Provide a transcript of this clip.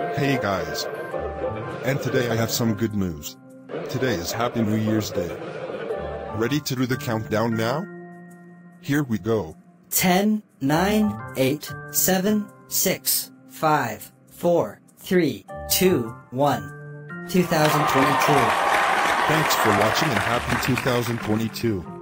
Hey guys. And today I have some good news. Today is Happy New Year's Day. Ready to do the countdown now? Here we go. 10, 9, 8, 7, 6, 5, 4, 3, 2, 1. 2022. Thanks for watching and happy 2022.